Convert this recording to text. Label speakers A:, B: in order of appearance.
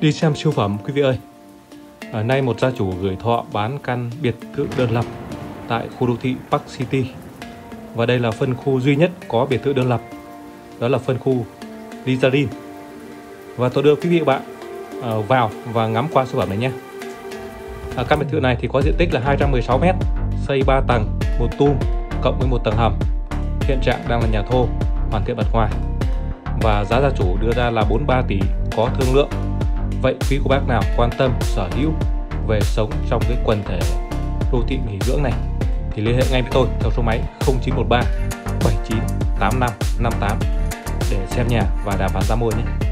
A: Đi xem siêu phẩm quý vị ơi. À, Nay một gia chủ gửi thọ bán căn biệt thự đơn lập Tại khu đô thị Park City. Và đây là phân khu duy nhất có biệt thự đơn lập. Đó là phân khu Lizarin. Và tôi đưa quý vị và bạn à, vào và ngắm qua siêu phẩm này nhé. À, Căn biệt thự này thì có diện tích là 216m Xây 3 tầng, một tum cộng với một tầng hầm. Hiện trạng đang là nhà thô, hoàn thiện mặt ngoài. Và giá gia chủ đưa ra là 43 tỷ có thương lượng. Vậy quý cô bác nào quan tâm, sở hữu về sống trong cái quần thể đô thị nghỉ dưỡng này, thì liên hệ ngay với tôi theo số máy 0913 79 85 58 để xem nhà và đàm phán giá mua nhé.